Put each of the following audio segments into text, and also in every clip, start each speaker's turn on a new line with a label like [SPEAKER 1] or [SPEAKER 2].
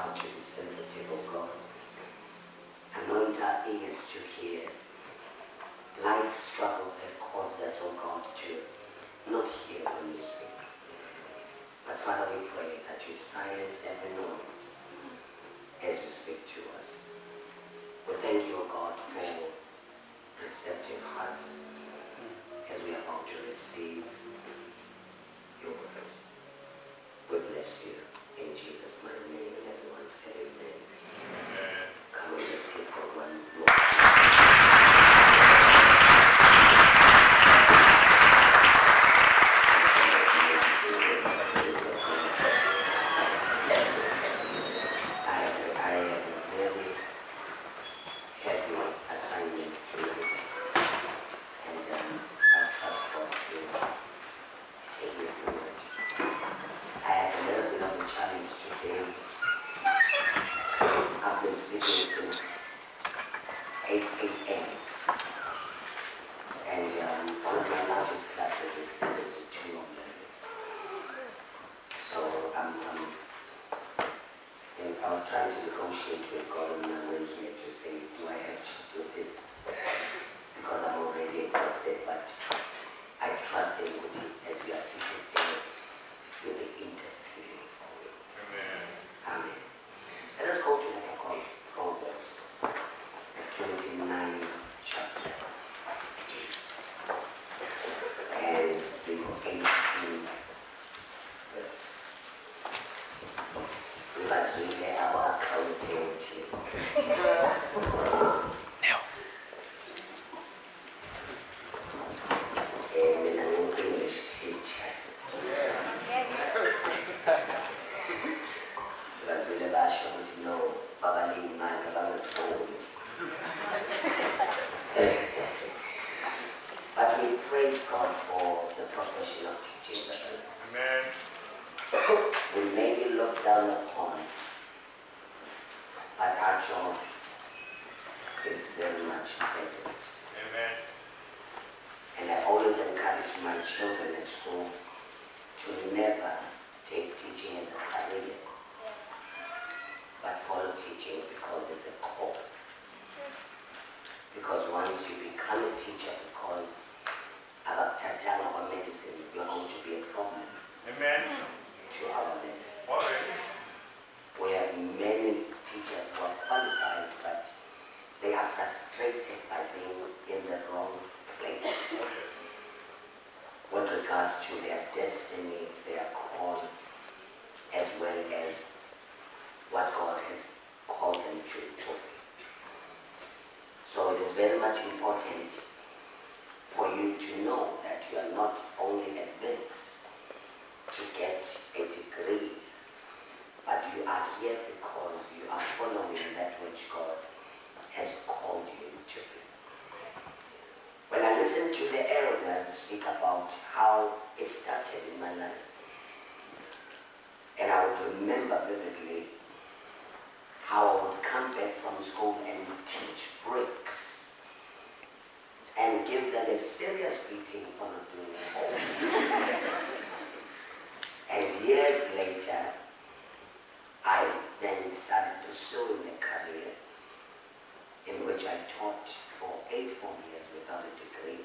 [SPEAKER 1] To the sensitive, of God. Anoint our ears to hear. Life struggles have caused us, O God, to not hear when you speak. But Father, we pray that you silence every noise as you speak to us. We thank you, O God, for receptive hearts as we are about to receive So it is very much important for you to know that you are not only advanced to get a degree, but you are here because you are following that which God has called you to be. When I listen to the elders speak about how it started in my life, and I would remember vividly how I would come back from school and teach break Serious beating for not doing it. and years later, I then started pursuing a career in which I taught for eight form years without a degree.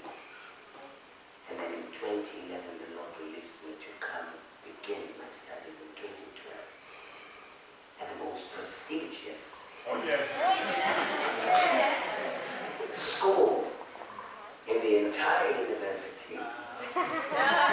[SPEAKER 1] And then in 2011, the Lord released me to come begin my studies in 2012 at the most prestigious oh, yes. school in the entire university.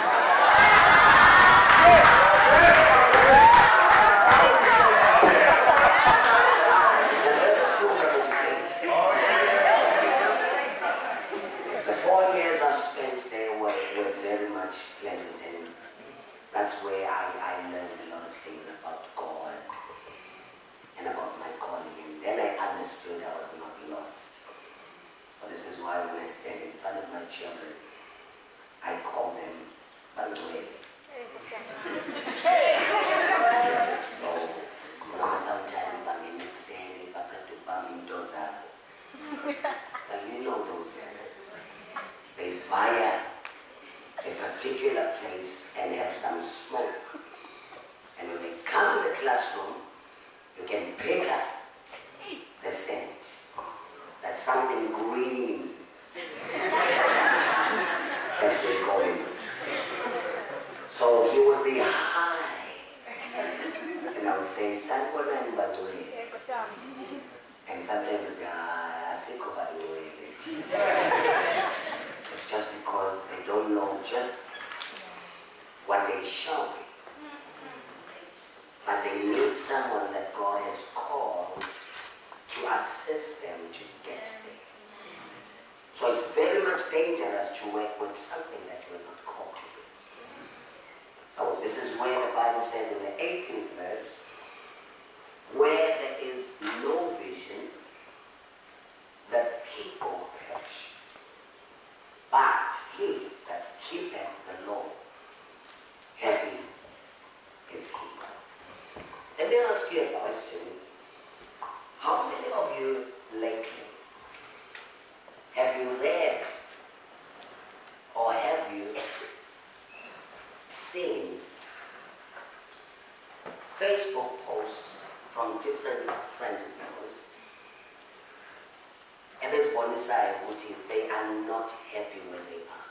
[SPEAKER 1] January. me ask you a question. How many of you lately have you read or have you seen Facebook posts from different friends of yours? And there's one side, Uti, they are not happy where they are.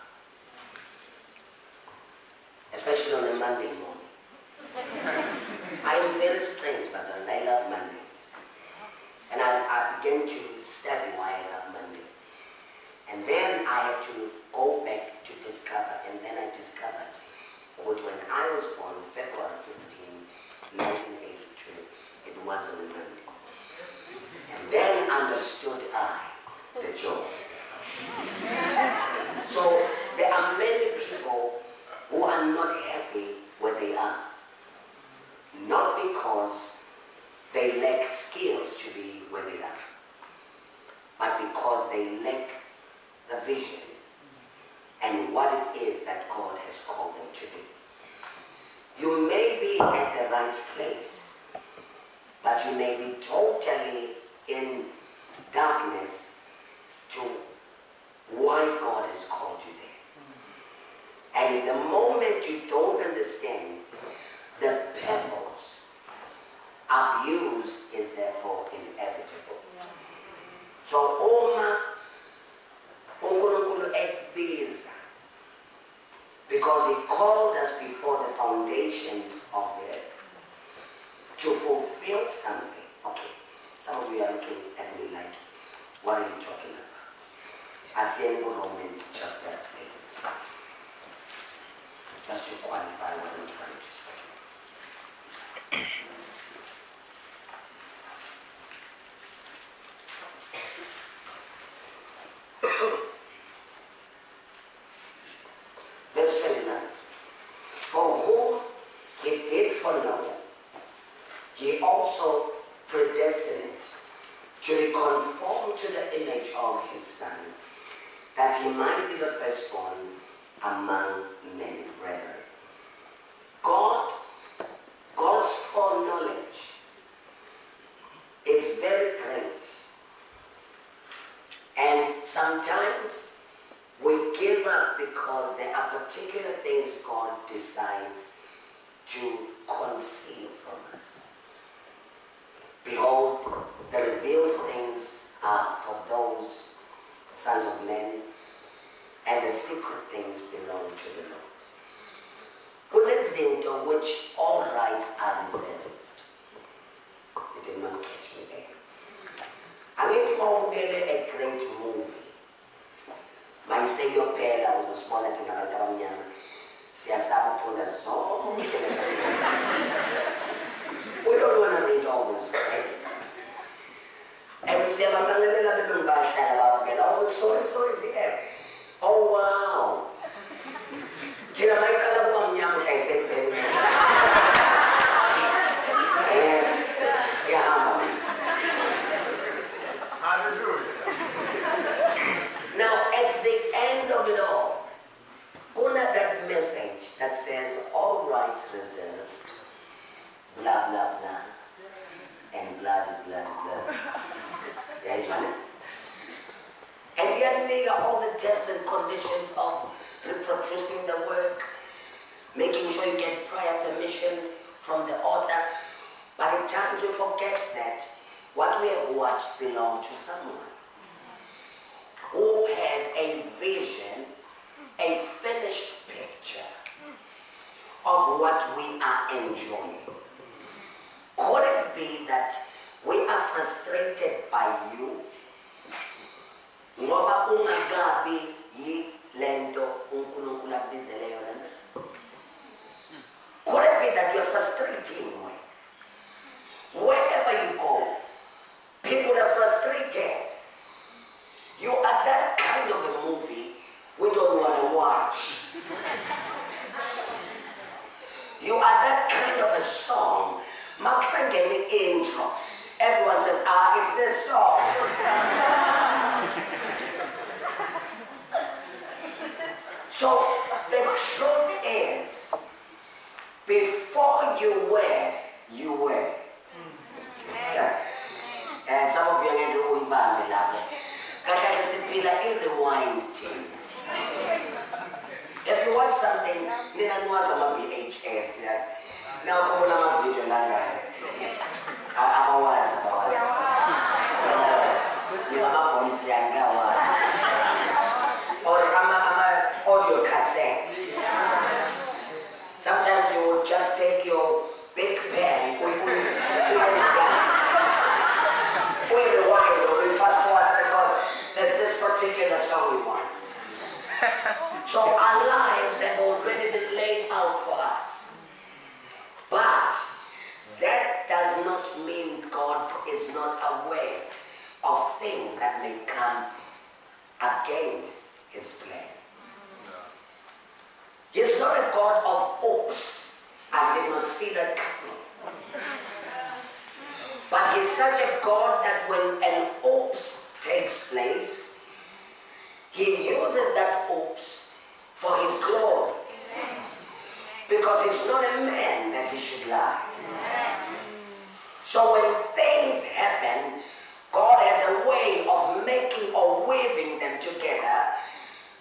[SPEAKER 1] because he called us before the foundations of the earth to fulfill something. Okay, some of you are looking at me like, what are you talking about? I As in Romans chapter 8. Just to qualify. makusengele intro. Everyone says ah it's this song. is not a man that he should lie. So when things happen, God has a way of making or weaving them together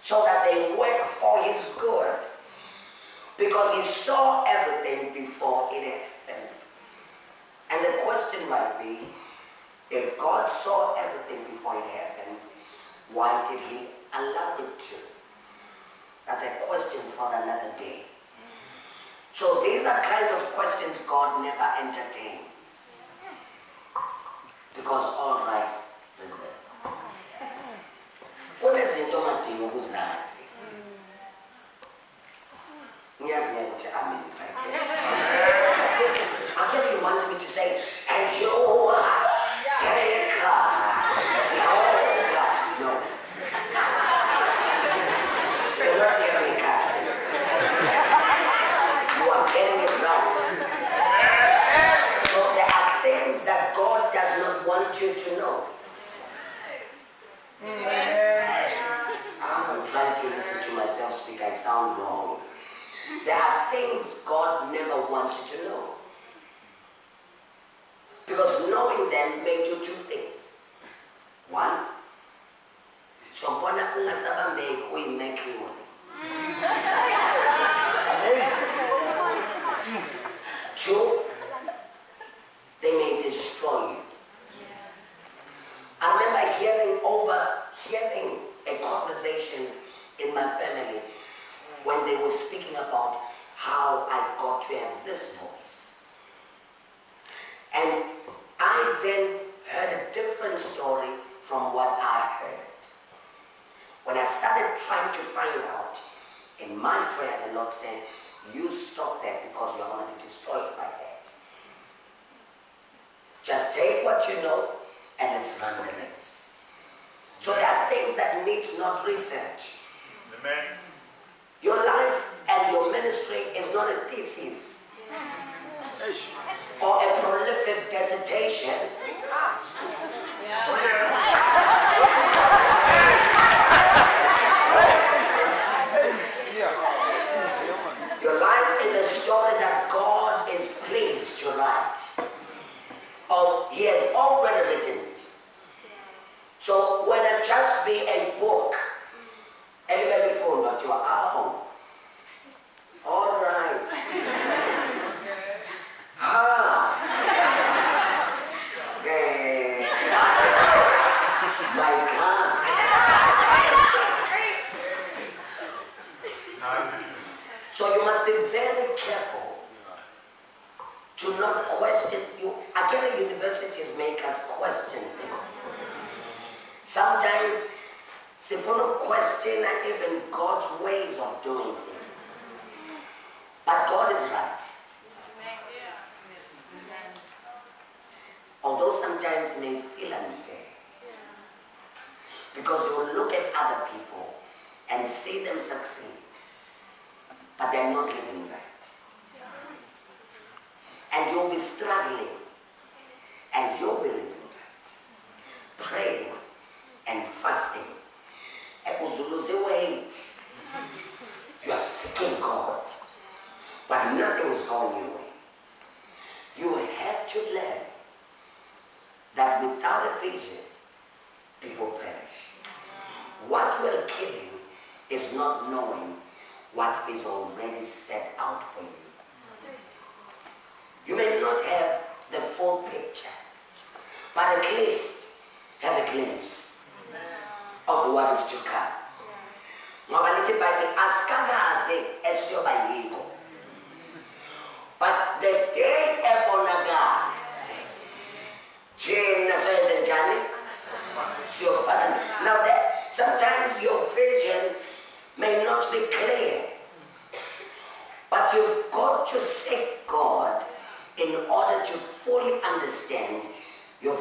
[SPEAKER 1] so that they work for his good. Because he saw everything before it happened. And the question might be, if God saw everything before it happened, why did he allow it to? That's a question for another day. So these are kind of questions God never entertains. Because all rights reserved. kunezinto madinga ukuzazi niyazi niyakuthi amen There are things God never wants you to know. Because knowing them made you two things. One, sobona ungasabambeki uyimekhuli. Two,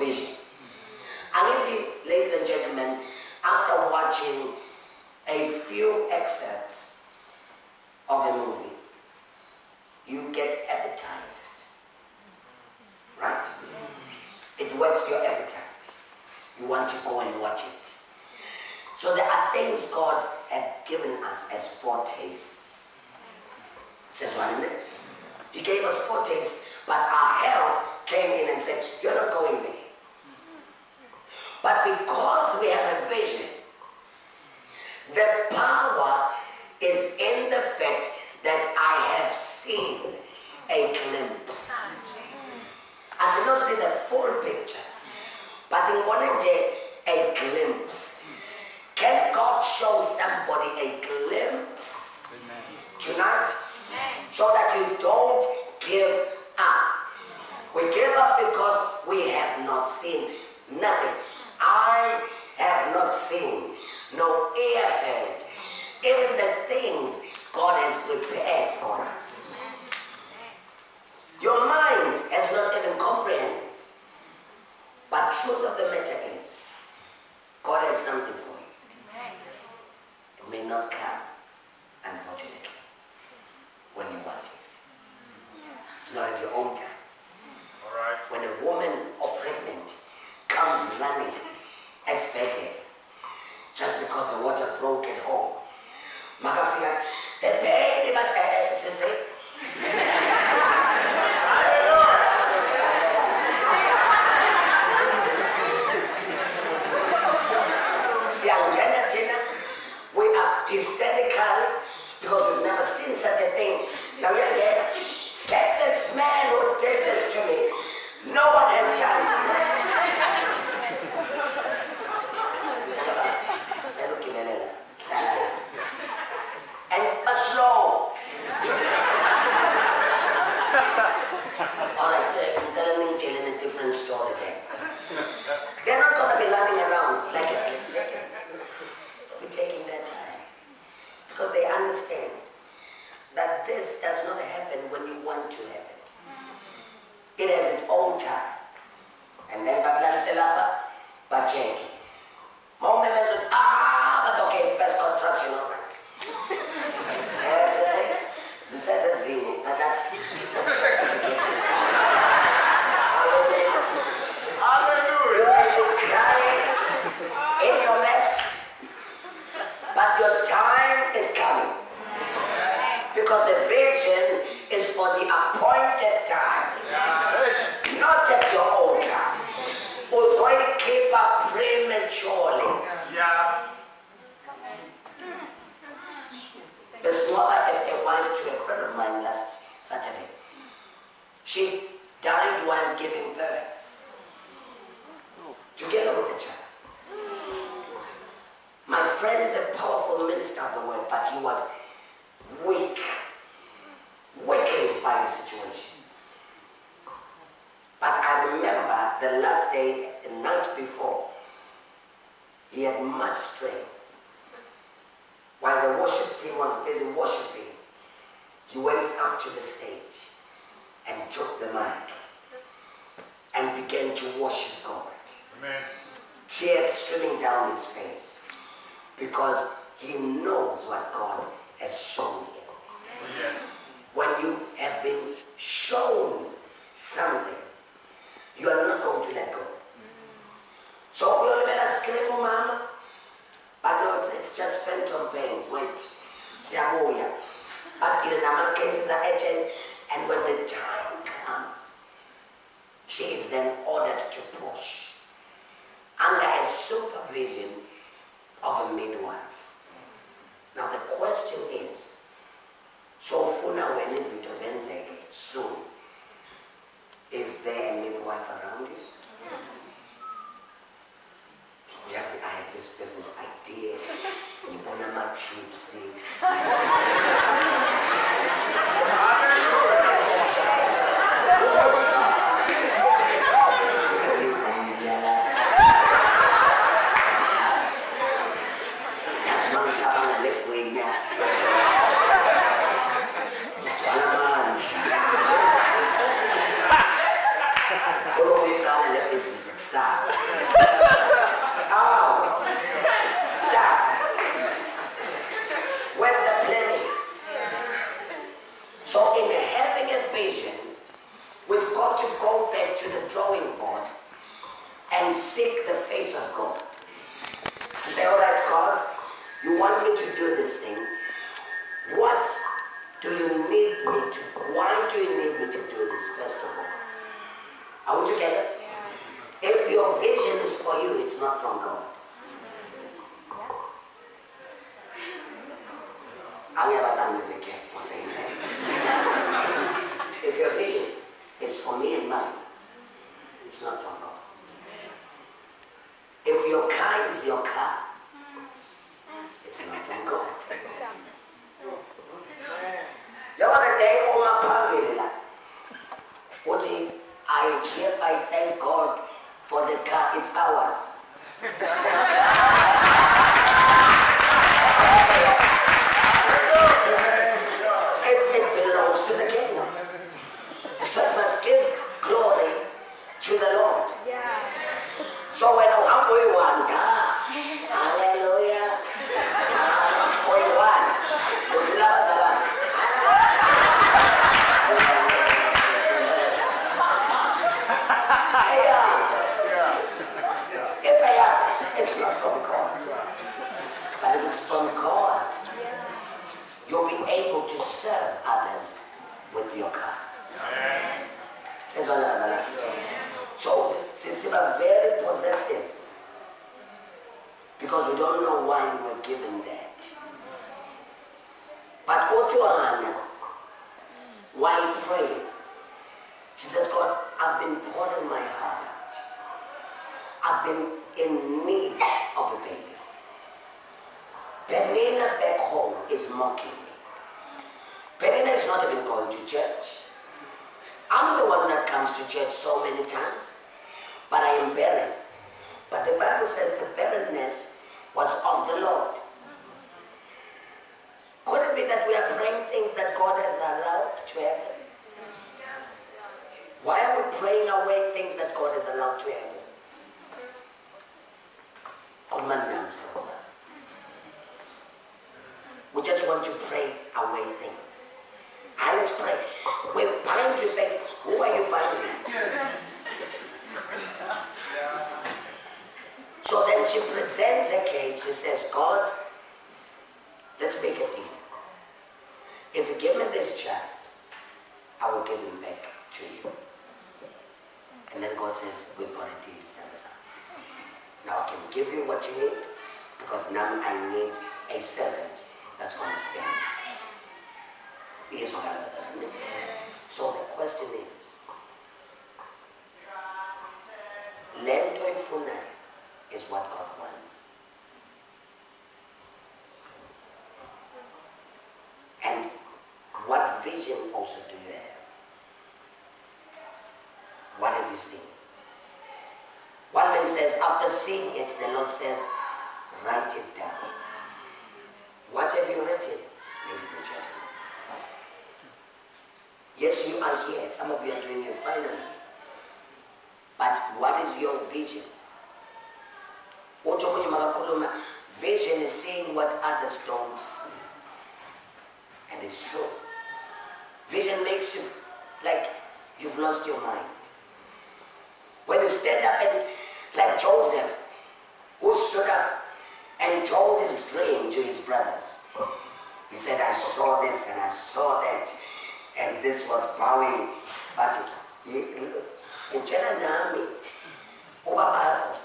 [SPEAKER 1] your prematurely. to pray away things. Alex pray. We bind you, Satan. religion also do you have? What have you seen? One man says, after seeing it, the Lord says, write it down. What have you written, ladies and gentlemen? Yes, you are here. Some of you are doing your final. But what is your vision? this was bowing, but njena nami over bakho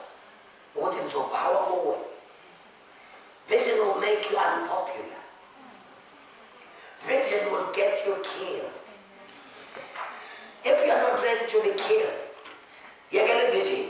[SPEAKER 1] What is so powerful? vision will make you unpopular. Vision will get you killed. If you are not ready to be killed yekele vision.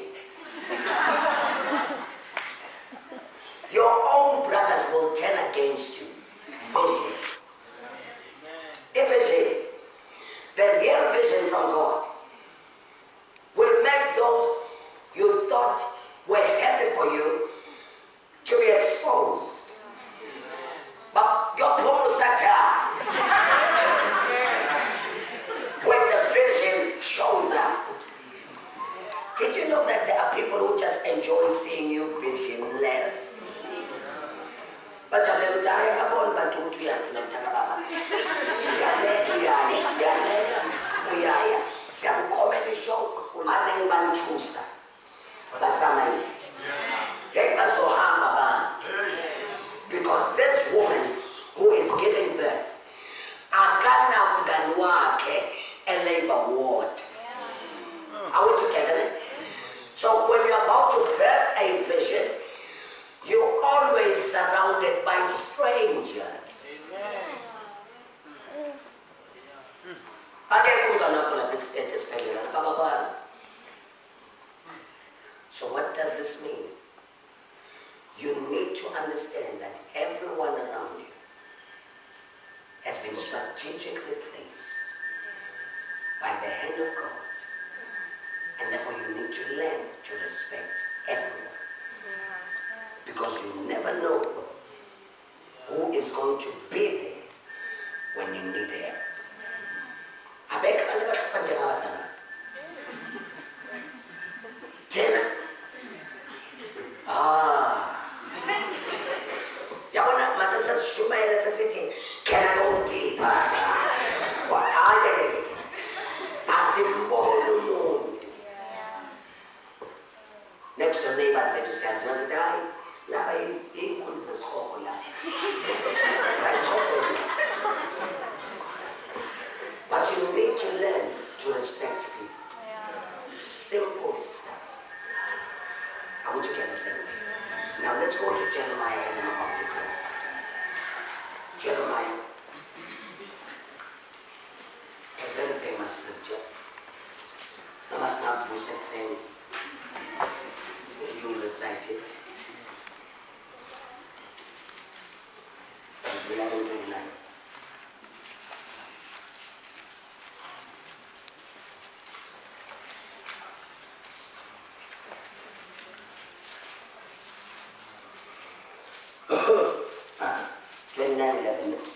[SPEAKER 1] it is pending. So what does this mean? You need to understand that everyone around you has been strategically placed by the hand of God. And therefore you need to learn to respect everyone. Because you never know who is going to be there when you need help. 啊这是男人的。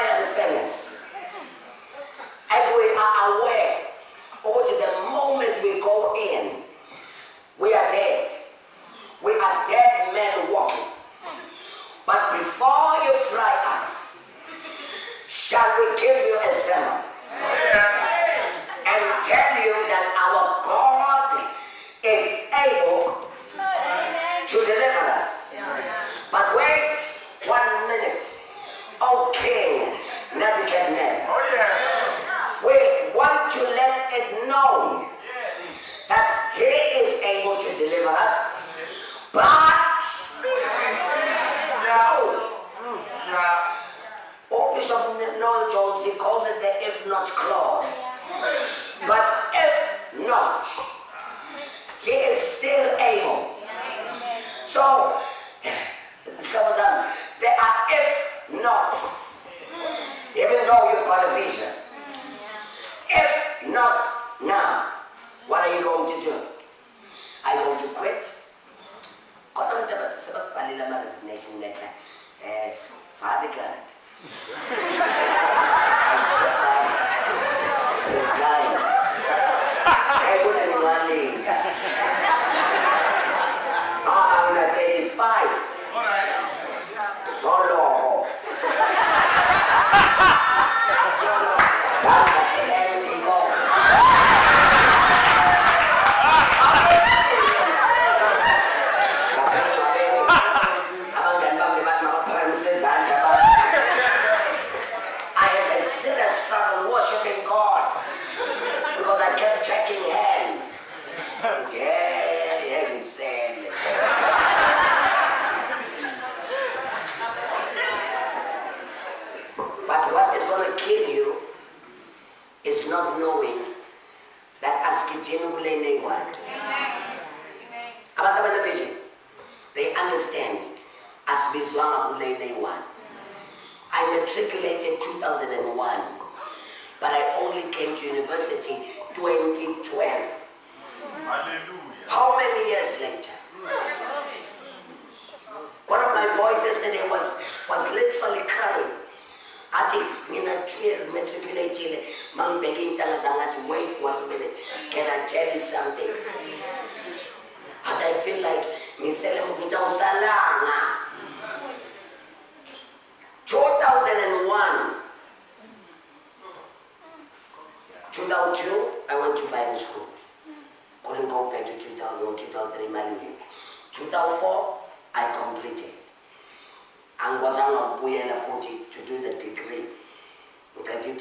[SPEAKER 1] I am are aware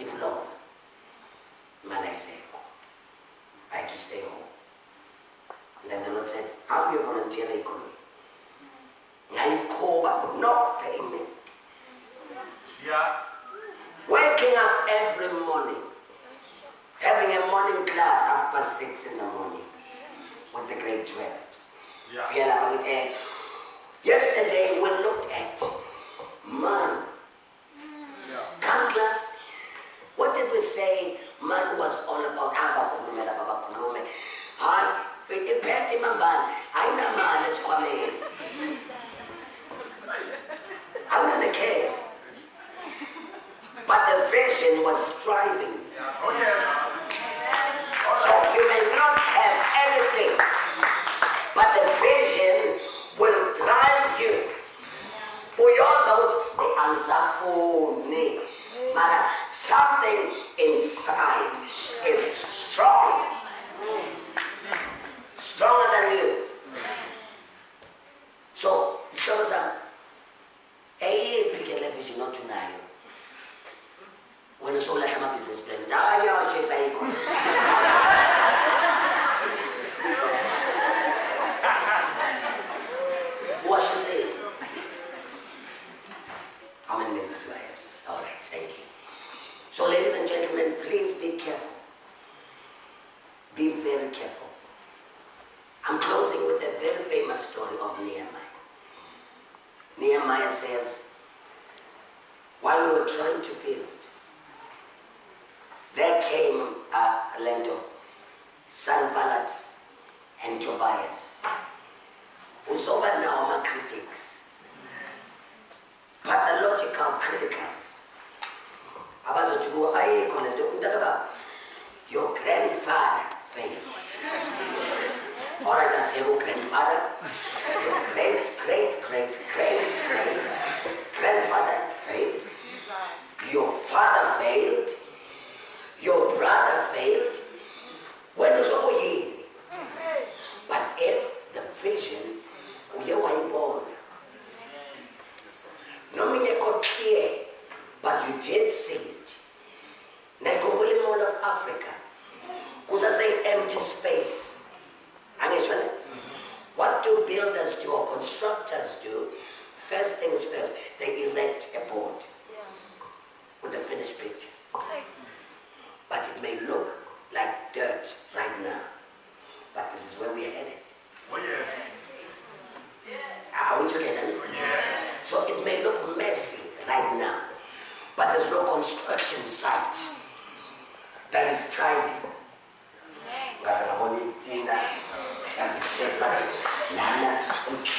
[SPEAKER 1] più long, ma lei seguo. I just stay home. And then non Lord said, I'll be a volunteer.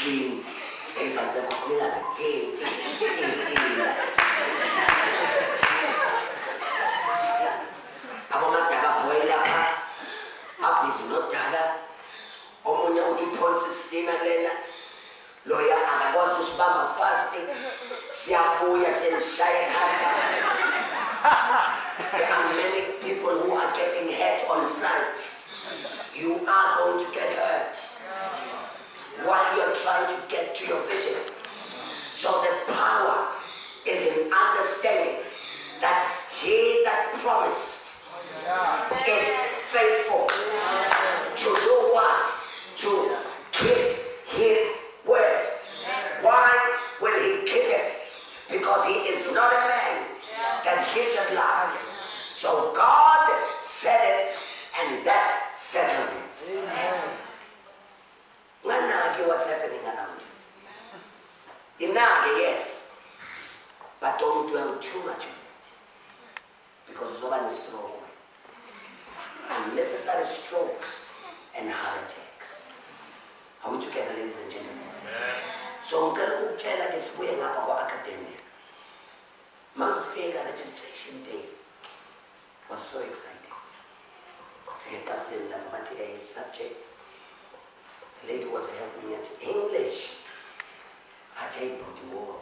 [SPEAKER 1] 16, 18, 19, 20, 18. subjects. The lady was helping me at English. I take but the wall.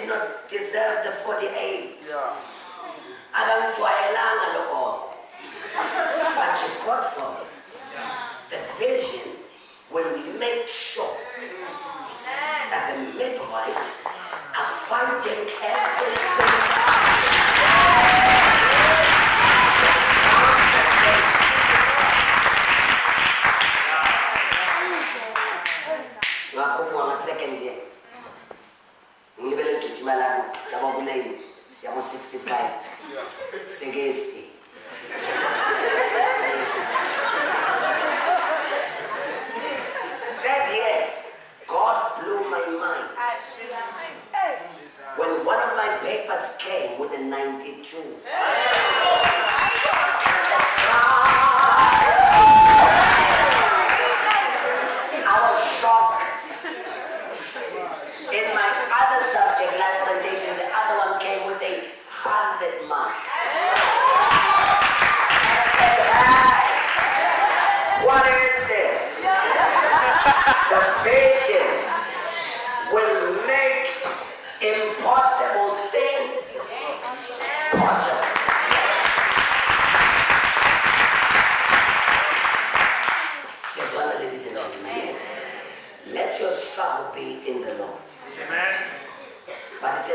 [SPEAKER 1] did not deserve the 48. Yeah. But you got for me. The vision will make sure that the midwives are fighting every it is.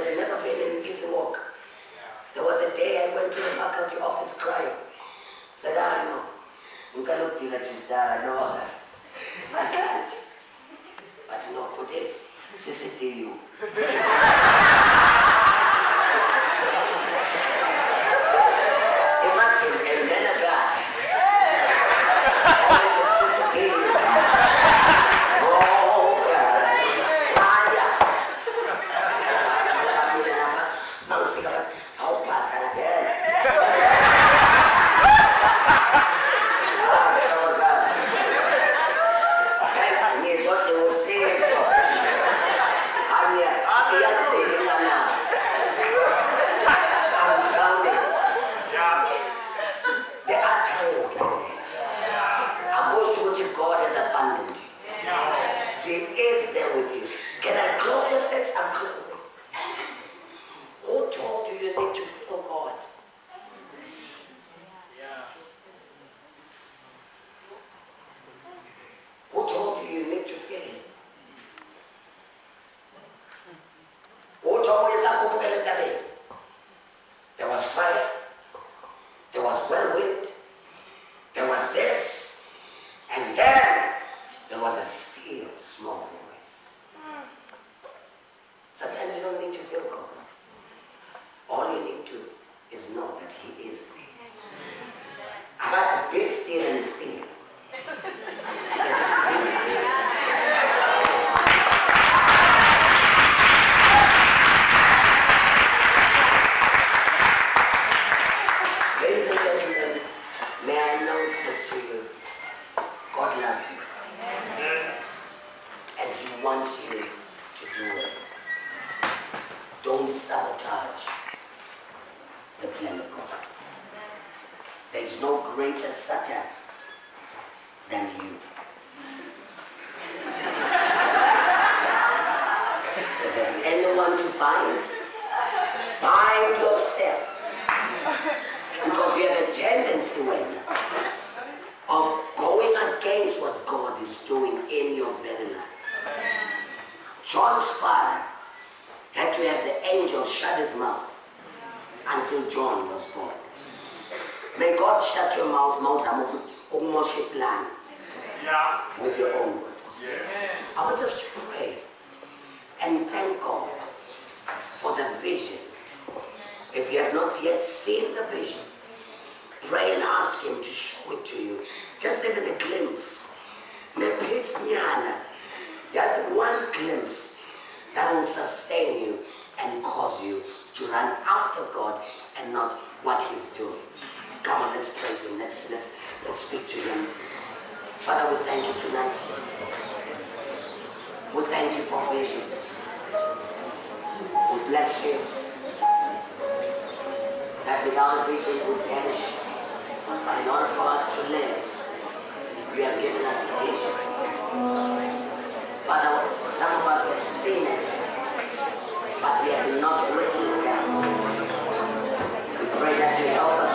[SPEAKER 1] there's never been in easy walk. There was a day I went to the faculty office crying. Said, ah, no, we cannot deal at this time, no. I can't. But no, today, CCTU. and not what he's doing. Come on, let's praise him. Let's, let's, let's speak to him. Father, we thank you tonight. We thank you for vision. We bless you. That without vision we perish. But in order for us to live, you have given us vision. Father, some of us have seen it, but we have not written right at